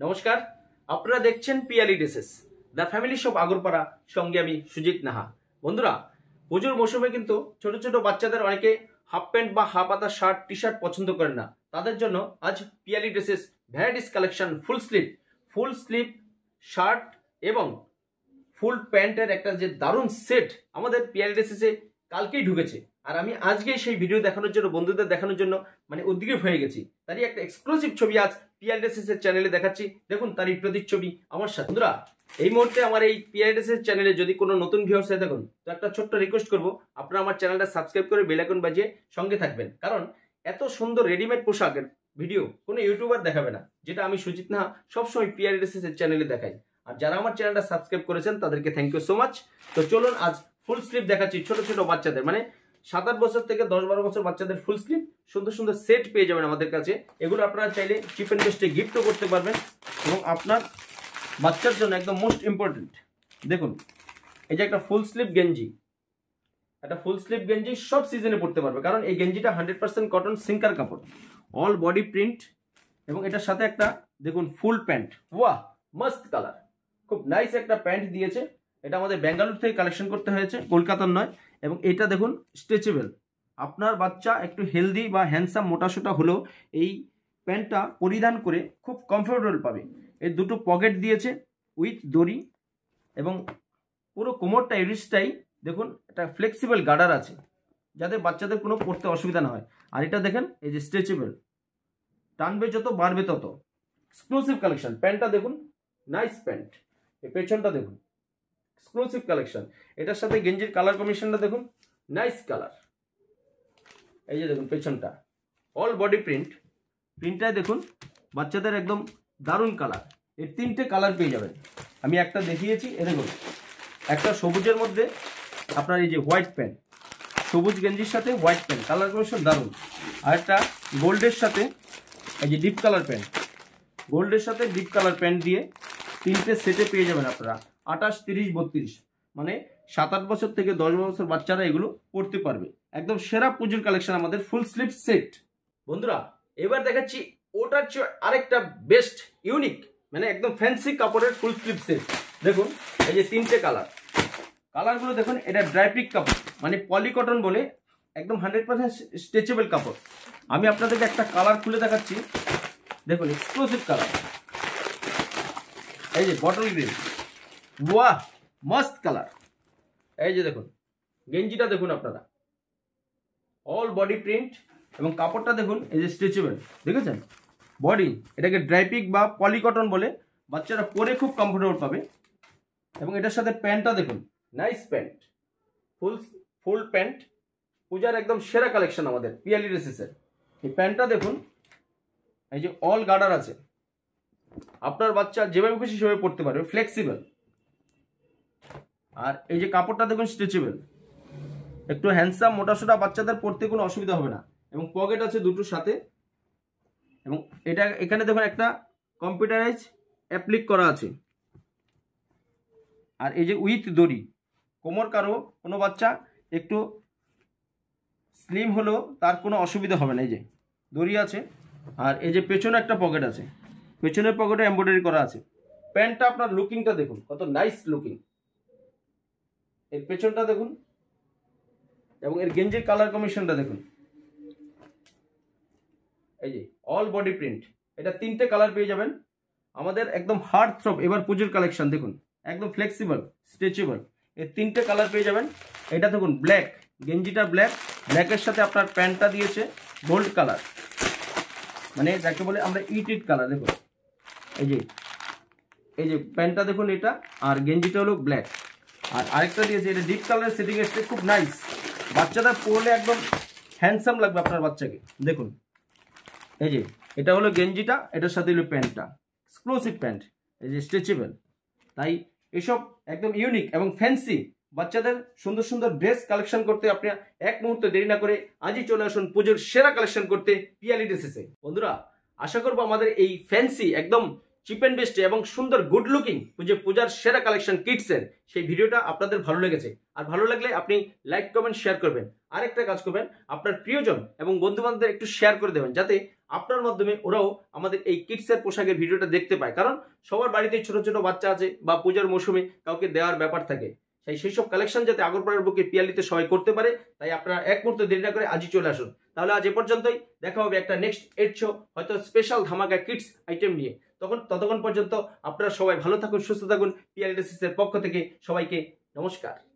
নমস্কার, আপনারা দেখছেন Piyali dresses the family shop Agarpara, সঙ্গে আমি সুজিত নাহা। বন্ধুরা, পুজোর মৌসুমে কিন্তু ছোট ছোট বাচ্চাদের অনেকে হাফ প্যান্ট বা হাফ হাতা শার্ট টি শার্ট পছন্দ করেন না। তাদের জন্য আজ Piyali dresses varieties collection full sleeve full sleeve shirt এবং ফুল প্যান্টের একটা যে দারুণ সেট আমাদের পিয়ালি ড্রেসেসে কালকেই ঢুকেছে। আর আমি আজকে সেই ভিডিও দেখানোর জন্য, বন্ধুদের দেখানোর জন্য মানে উদ্গ্রীব হয়ে গেছি। তারই একটা এক্সক্লুসিভ ছবি আজ পিআরডিএসএস এর চ্যানেলে দেখাচ্ছি। দেখুন তারই প্রতীক ছবি। আমার সাথে বন্ধুরা এই মুহূর্তে আমার এই পিআরডিএস এর চ্যানেলে যদি কোনো নতুন ভিউয়ার্স হয়ে থাকুন তো একটা ছোট্ট রিকোয়েস্ট করব, আপনারা আমার চ্যানেলটা সাবস্ক্রাইব করে বেল আইকন বাজিয়ে সঙ্গে থাকবেন। কারণ এত সুন্দর রেডিমেড পোশাকের ভিডিও কোনো ইউটিউবার দেখাবে না, যেটা আমি সুজিত নাহা সবসময় পিআরডিএসএস এর চ্যানেলে দেখাই। আর যারা আমার চ্যানেলটা সাবস্ক্রাইব করেছেন, তাদেরকে থ্যাংক ইউ সো মাচ তো চলুন আজ ফুল স্লিভ দেখাচ্ছি ছোট ছোট বাচ্চাদের। মানে সাত আট বছর থেকে দশ বারো বছর বাচ্চাদের ফুল স্লিভ সুন্দর সুন্দর সেট পেয়ে যাবেন আমাদের কাছে। এগুলো আপনারা চাইলে চিপ অ্যান্ড বেস্টে গিফটও করতে পারবেন এবং আপনার বাচ্চার জন্য একদম মোস্ট ইম্পর্টেন্ট দেখুন, এই যে একটা ফুল স্লিভ গেঞ্জি। একটা ফুল স্লিভ গেঞ্জি সব সিজনে পড়তে পারবে, কারণ এই গেঞ্জিটা হান্ড্রেড পার্সেন্ট কটন সিঙ্কার কাপড়। অল বডি প্রিন্ট এবং এটার সাথে একটা, দেখুন ফুল প্যান্ট ওয়াহ মস্ত কালার খুব নাইস একটা প্যান্ট দিয়েছে। এটা আমাদের ব্যাঙ্গালোর থেকে কালেকশন করতে হয়েছে, কলকাতার নয়। এবং এটা দেখুন স্ট্রেচেবল আপনার বাচ্চা একটু হেলদি বা হ্যান্ডসাম মোটাসোটা হলেও এই প্যান্টটা পরিধান করে খুব কমফোর্টেবল পাবে। এর দুটো পকেট দিয়েছে উইথ দড়ি এবং পুরো কোমরটা এরিসটাই দেখুন, একটা ফ্লেক্সিবল গার্ডার আছে, যাতে বাচ্চাদের কোনো পড়তে অসুবিধা না হয়। আর এটা দেখেন, এই যে স্ট্রেচেবল টানবে যত, বাড়বে তত। এক্সক্লুসিভ কালেকশন প্যান্টটা দেখুন নাইস প্যান্ট। এই পেছনটা দেখুন। এক্সক্লুসিভ কালেকশন এটার সাথে গেঞ্জির কালার কমিশনটা দেখুন। নাইস কালার এই যে দেখুন পেছনটা। অল বডি প্রিন্ট প্রিন্টটায় দেখুন, বাচ্চাদের একদম দারুণ কালারের তিনটে কালার পেয়ে যাবেন। আমি একটা দেখিয়েছি, এ দেখুন। একটা সবুজের মধ্যে আপনার এই যে হোয়াইট প্যান্ট সবুজ গেঞ্জির সাথে হোয়াইট প্যান্ট কালার কমিশন দারুণ। আর একটা গোল্ডের সাথে এই যে ডিপ কালার প্যান্ট গোল্ডের সাথে ডিপ কালার প্যান্ট দিয়ে তিনটে সেটে পেয়ে যাবেন আপনারা। আঠাশ, তিরিশ, বত্রিশ। মানে সাত, আট বছর থেকে দশ বছর বাচ্চারা এগুলো পড়তে পারবে। একদম সেরা পুজোর কালেকশন আমাদের ফুল স্লিপ সেট বন্ধুরা, এবার দেখাচ্ছি ওটার চেয়ে আরেকটা বেস্ট ইউনিক মানে একদম ফ্যান্সি কাপড়ের ফুল স্লিপ সেট দেখুন, এই যে তিনটে কালার কালারগুলো দেখুন, এটা ড্রাইপিক কাপড় মানে পলিকটন বলে একদম হান্ড্রেড পার্সেন্ট স্ট্রেচেবল কাপড়। আমি আপনাদেরকে একটা কালার খুলে দেখাচ্ছি। দেখুন এক্সক্লুসিভ কালার এই যে বটল গ্রিন ওয়াহ মস্ত কালার এই যে দেখুন, গেঞ্জিটা দেখুন আপনারা। অল বডি প্রিন্ট এবং কাপড়টা দেখুন, এই যে স্ট্রেচেবল দেখেছেন? বডি এটাকে ড্রাইপিক বা পলিকটন বলে বাচ্চারা পরে খুব কমফোর্টেবল পাবে। এবং এটার সাথে প্যান্টটা দেখুন nice pant full full pant পূজার একদম সেরা কালেকশন আমাদের পিয়ালি ড্রেসেসের এই প্যান্টটা দেখুন, এই যে অল গার্ডার আছে। আপনার বাচ্চা যেভাবে খুশি সেভাবে পড়তে পারবে ফ্লেক্সিবল আর এই যে কাপড়টা দেখুন স্ট্রেচেবল। একটু হ্যান্ডসাম মোটাসোটা বাচ্চাদের পড়তে কোনো অসুবিধা হবে না। এবং পকেট আছে দুটোর সাথে। এবং এটা এখানে দেখুন একটা কম্পিউটারাইজ অ্যাপ্লিক করা আছে। আর এই যে উইথ দড়ি, কোমর কারও কোনো বাচ্চা একটু স্লিম হলেও তার কোনো অসুবিধা হবে না। এই যে দড়ি আছে, আর এই যে পেছনে একটা পকেট আছে। পেছনের পকেটে এমব্রয়ডারি করা আছে। প্যান্টটা আপনার লুকিংটা দেখুন, কত নাইস লুকিং এর পেছনটা দেখুন এবং এর গেঞ্জির কালার কমিশনটা দেখুন। এই যে অল বডি প্রিন্ট এটা তিনটে কালার পেয়ে যাবেন। আমাদের একদম হার্ড থ্রপ এবার পুজোর কালেকশন দেখুন। একদম ফ্লেক্সিবল স্ট্রেচেবল এর তিনটে কালার পেয়ে যাবেন। এটা দেখুন ব্ল্যাক গেঞ্জিটা ব্ল্যাক ব্ল্যাকের সাথে আপনার প্যান্টটা দিয়েছে গোল্ড কালার মানে যাকে বলে আমরা ইট ইট কালার দেখুন। এই যে এই যে প্যান্টটা দেখুন এটা, আর গেঞ্জিটা হলো ব্ল্যাক আর আরেকটা দিয়েছে এটা ডিপ কালারের সিটিং এসছে, খুব নাইস বাচ্চাটা পরলে একদম হ্যান্ডসাম লাগবে আপনার বাচ্চাকে। দেখুন। এই যে, এটা হলো গেঞ্জিটা, এটার সাথে হলো প্যান্টটা। Exclusive pant. এই যে স্ট্রেচেবল তাই এসব একদম ইউনিক এবং ফ্যান্সি বাচ্চাদের সুন্দর সুন্দর ড্রেস কালেকশন করতে আপনি এক মুহূর্তে দেরি না করে আজই চলে আসুন পুজোর সেরা কালেকশন করতে পিয়ালি ড্রেসেসে বন্ধুরা, আশা করব আমাদের এই ফ্যান্সি একদম চিপ অ্যান্ড বেস্টে এবং সুন্দর গুড লুকিং পুজো পূজার সেরা কালেকশন কিটসের সেই ভিডিওটা আপনাদের ভালো লেগেছে। আর ভালো লাগলে আপনি লাইক কমেন্ট শেয়ার করবেন। আরেকটা কাজ করবেন, আপনার প্রিয়জন এবং বন্ধু বান্ধবদের একটু শেয়ার করে দেবেন, যাতে আপনার মাধ্যমে ওরাও আমাদের এই কিডসের পোশাকের ভিডিওটা দেখতে পায়। কারণ সবার বাড়িতে ছোট ছোট বাচ্চা আছে বা পূজার মৌসুমে কাউকে দেওয়ার ব্যাপার থাকে। তাই সেই সব কালেকশন যাতে আগরপাড়ার বুকে পিয়ালিতে সবাই করতে পারে, তাই আপনারা এক মুহূর্তে দেরি না করে আজই চলে আসুন। তাহলে আজ এ পর্যন্তই। দেখা হবে একটা নেক্সট এড শো হয়তো স্পেশাল ধামাকা কিডস আইটেম নিয়ে। তখন ততক্ষণ পর্যন্ত আপনারা সবাই ভালো থাকুন, সুস্থ থাকুন। পিআরডিসিসের পক্ষ থেকে সবাইকে নমস্কার।